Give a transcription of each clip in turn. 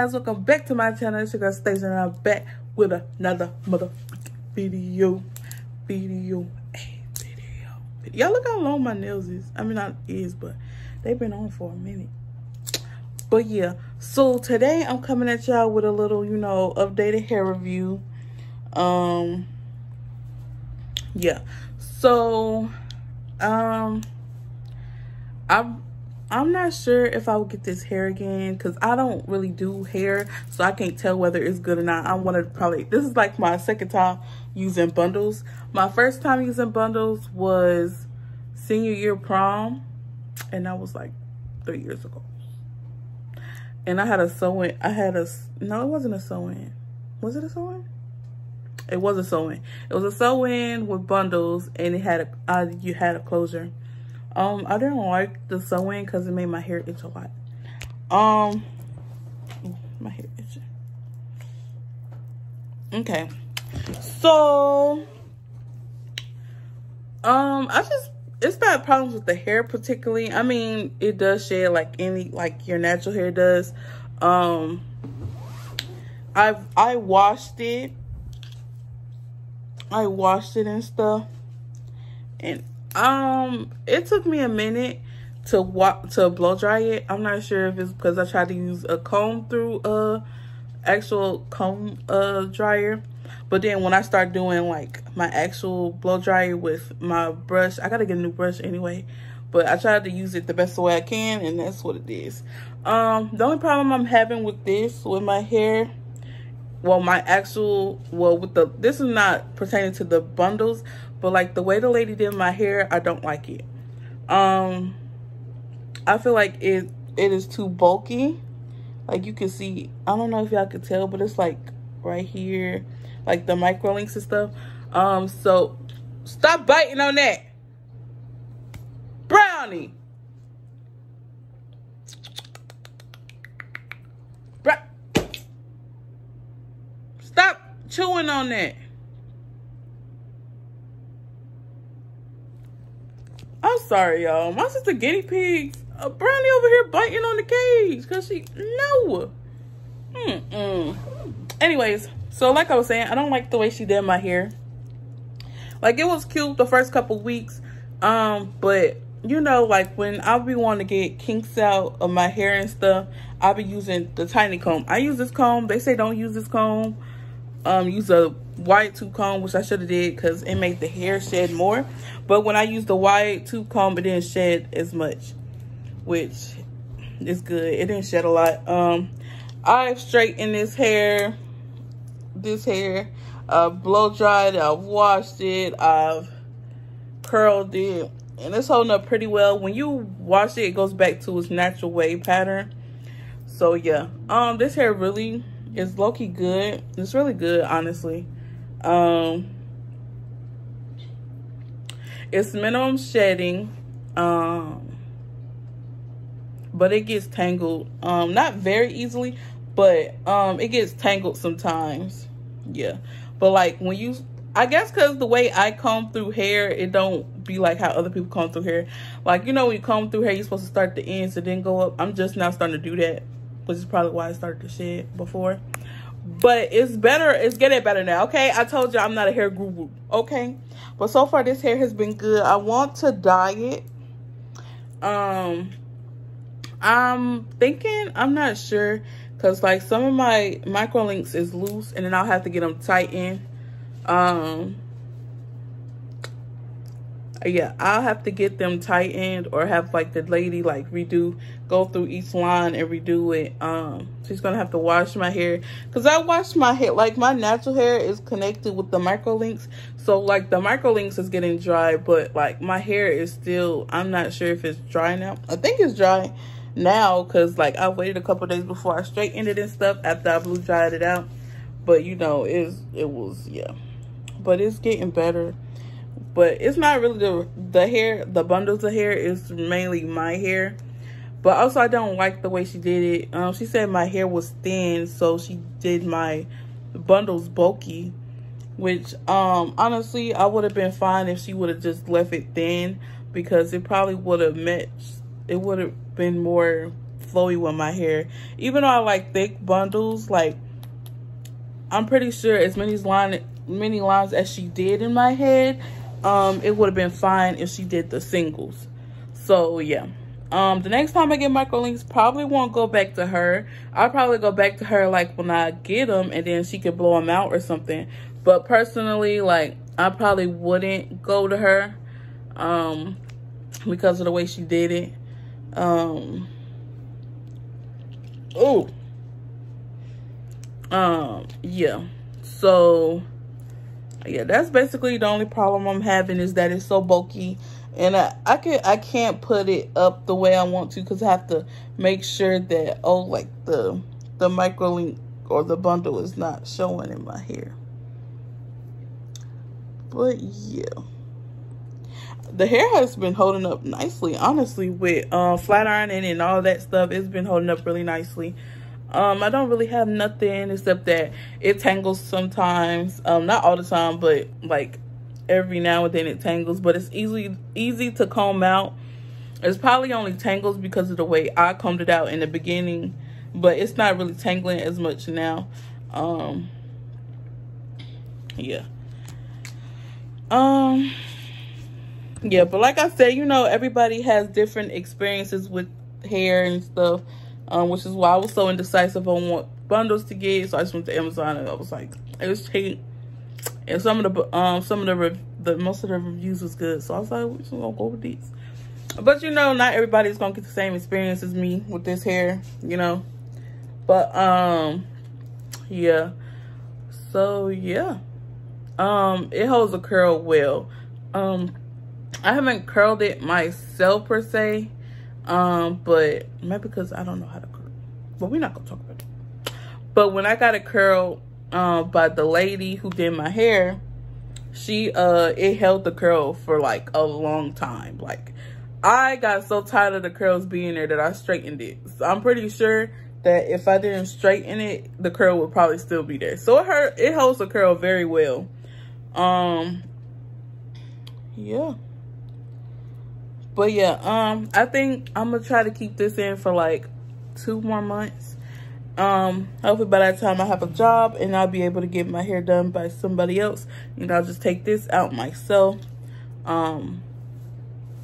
guys welcome back to my channel. It's your girl Stasia and i'm back with another mother video. Video hey, video. Y'all look how long my nails is. I mean not is but they've been on for a minute. But yeah so today i'm coming at y'all with a little you know updated hair review. Um yeah. So um i'm I'm not sure if I will get this hair again because I don't really do hair, so I can't tell whether it's good or not. I want to probably, this is like my second time using bundles. My first time using bundles was senior year prom, and that was like three years ago. And I had a sew-in, I had a, no, it wasn't a sew-in. Was it a sew-in? It was a sew-in. It was a sew-in with bundles, and it had a, uh, you had a closure. Um, I didn't like the sew-in because it made my hair itch a lot. Um, my hair itching. Okay, so um, I just it's bad problems with the hair particularly. I mean, it does shed like any like your natural hair does. Um, I I washed it. I washed it and stuff, and um, it took me a minute to walk to blow dry it. I'm not sure if it's because I tried to use a comb through a actual comb uh dryer. But then when I start doing like my actual blow dryer with my brush, I gotta get a new brush anyway. But I tried to use it the best way I can, and that's what it is. Um, the only problem I'm having with this, with my hair, well, my actual, well, with the, this is not pertaining to the bundles, but like the way the lady did my hair, I don't like it. Um, I feel like it it is too bulky. Like you can see, I don't know if y'all could tell, but it's like right here, like the micro links and stuff. Um, so stop biting on that. Brownie. Stop chewing on that. I'm sorry, y'all. My sister guinea pigs. A brownie over here biting on the cage because she no. Mm -mm. Anyways, so like I was saying, I don't like the way she did my hair. Like it was cute the first couple weeks, um, but you know, like when I'll be wanting to get kinks out of my hair and stuff, I'll be using the tiny comb. I use this comb. They say don't use this comb. Um, use a wide tooth comb, which I should have did because it made the hair shed more. But when I used the wide tooth comb, it didn't shed as much, which is good. It didn't shed a lot. Um, I've straightened this hair, this hair, uh, blow dried it, I've washed it, I've curled it, and it's holding up pretty well. When you wash it, it goes back to its natural wave pattern. So yeah, um, this hair really is low-key good. It's really good, honestly. Um, it's minimum shedding, um, but it gets tangled. Um, not very easily, but um, it gets tangled sometimes. Yeah, but like when you, I guess because the way I comb through hair, it don't be like how other people comb through hair. Like you know when you comb through hair, you're supposed to start the ends and then go up. I'm just now starting to do that, which is probably why I started to shed before. But it's better it's getting better now okay? I told you i'm not a hair guru okay? But so far this hair has been good. I want to dye it. Um i'm thinking i'm not sure because like some of my micro links is loose and then i'll have to get them tightened. Um yeah i'll have to get them tightened or have like the lady like redo go through each line and redo it. Um she's gonna have to wash my hair. Because i wash my hair like my natural hair is connected with the micro links so like the micro links is getting dry but like my hair is still i'm not sure if it's dry now. I think it's dry now because like i waited a couple days before i straightened it and stuff after i blew dried it out. But you know it's it was yeah. But it's getting better but it's not really the the hair the bundles of hair is mainly my hair but also i don't like the way she did it um she said my hair was thin so she did my bundles bulky which um honestly i would have been fine if she would have just left it thin because it probably would have matched it would have been more flowy with my hair. Even though I like thick bundles, like I'm pretty sure as many line many lines as she did in my head, um, it would have been fine if she did the singles. So yeah. Um, the next time I get microlinks, probably won't go back to her. I'll probably go back to her like when I get them and then she could blow them out or something. But personally, like I probably wouldn't go to her um, because of the way she did it. Um, oh, um, yeah. So, yeah, that's basically the only problem I'm having is that it's so bulky. And I, I, can, I can't put it up the way I want to because I have to make sure that, oh, like the, the microlink or the bundle is not showing in my hair. But yeah. The hair has been holding up nicely, honestly, with uh, flat ironing and all that stuff. It's been holding up really nicely. Um, I don't really have nothing except that it tangles sometimes. Um, not all the time, but like every now and then it tangles. But it's easy easy to comb out. It's probably only tangles because of the way I combed it out in the beginning. But it's not really tangling as much now. Um, yeah. Um, yeah, but like I said, you know, everybody has different experiences with hair and stuff um, which is why I was so indecisive on what bundles to get. So I just went to Amazon and I was like, it was cheap. And some of the um some of the the most of the reviews was good. So I was like, we're just gonna go with these. But you know, not everybody's gonna get the same experience as me with this hair, you know. But um yeah. So yeah. Um it holds a curl well. Um I haven't curled it myself per se um, but maybe because I don't know how to curl. But we're not gonna talk about it. But when I got a curl um by the lady who did my hair, she uh it held the curl for like a long time. Like I got so tired of the curls being there that I straightened it. So I'm pretty sure that if I didn't straighten it, the curl would probably still be there. So it hurt it holds the curl very well. Um yeah but yeah um i think i'm gonna try to keep this in for like two more months. Um hopefully by that time i have a job and i'll be able to get my hair done by somebody else and i'll just take this out myself. Um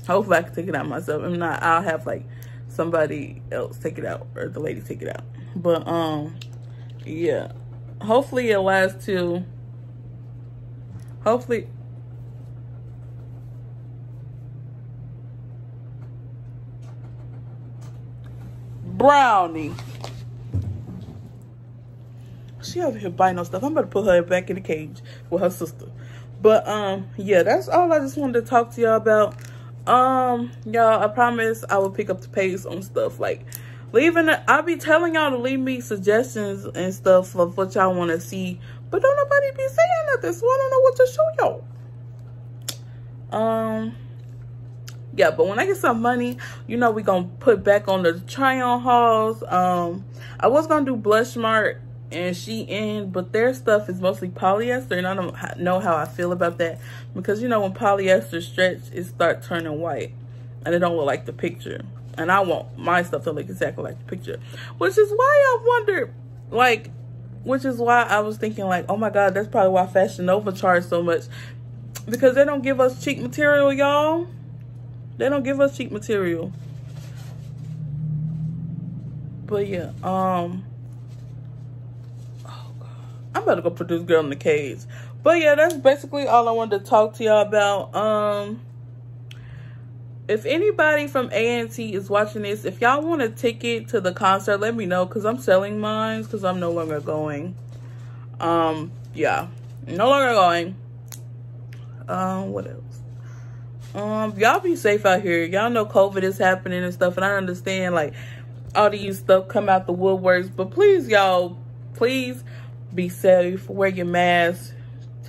hopefully i can take it out myself. If not i'll have like somebody else take it out or the lady take it out. But um yeah. Hopefully it lasts till hopefully Brownie. She over here biting on stuff. I'm about to put her back in the cage with her sister. But, um, yeah, that's all I just wanted to talk to y'all about. Um, y'all, I promise I will pick up the pace on stuff. Like, leaving I'll be telling y'all to leave me suggestions and stuff of what y'all want to see. But don't nobody be saying nothing, so I don't know what to show y'all. Um yeah but when i get some money you know we gonna put back on the try on hauls. Um i was gonna do Blush Blushmark and Shein but their stuff is mostly polyester and i don't know how i feel about that. Because you know when polyester stretch it start turning white and it don't look like the picture. And i want my stuff to look exactly like the picture. Which is why i wondered like which is why i was thinking like oh my god that's probably why fashion nova charged so much. Because they don't give us cheap material y'all they don't give us cheap material. But yeah, um, oh God. I'm about to go put this girl in the cage. But yeah, that's basically all I wanted to talk to y'all about. Um, if anybody from A&T is watching this, if y'all want a ticket to the concert, let me know because I'm selling mine because I'm no longer going. Um, yeah, no longer going. Um, what else? Um, y'all be safe out here. Y'all know COVID is happening and stuff, and I understand like all these stuff come out the woodworks, but please, y'all, please be safe. Wear your mask,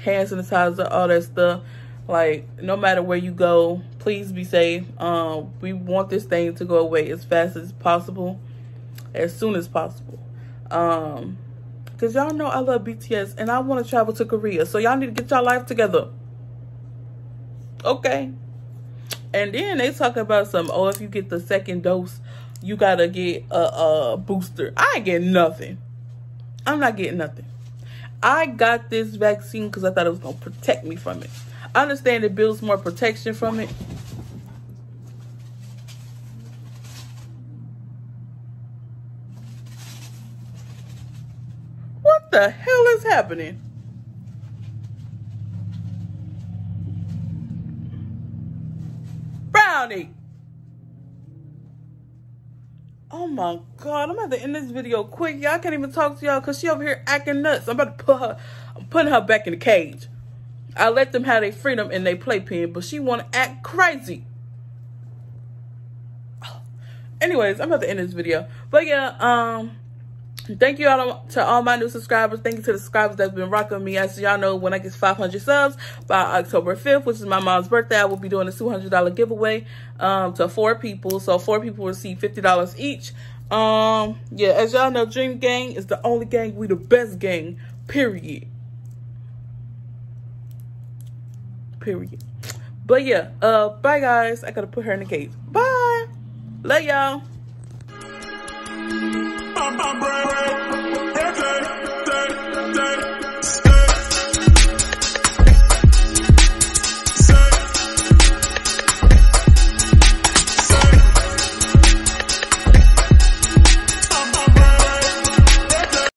hand sanitizer, all that stuff. Like no matter where you go, please be safe. Um, we want this thing to go away as fast as possible, as soon as possible. Um, cause y'all know I love BTS and I want to travel to Korea, so y'all need to get y'all life together. Okay. And then they talk about some, oh, if you get the second dose you gotta get a, a booster. I ain't getting nothing. I'm not getting nothing. I got this vaccine because I thought it was gonna protect me from it. I understand it builds more protection from it. What the hell is happening? Oh my god, I'm about to end this video quick. Y'all can't even talk to y'all because she over here acting nuts. I'm about to put her, I'm putting her back in the cage. I let them have their freedom in their playpen, but she want to act crazy. Anyways, I'm about to end this video. But yeah, um, thank you all to all my new subscribers. Thank you to the subscribers that's been rocking me. As y'all know, when I get 500 subs by October 5th, which is my mom's birthday, I will be doing a $200 giveaway um, to four people. So four people will receive $50 each. Um, yeah, as y'all know, Dream Gang is the only gang. We the best gang, period. Period. But yeah, uh, bye guys. I gotta put her in the cage. Bye. Love y'all up and break.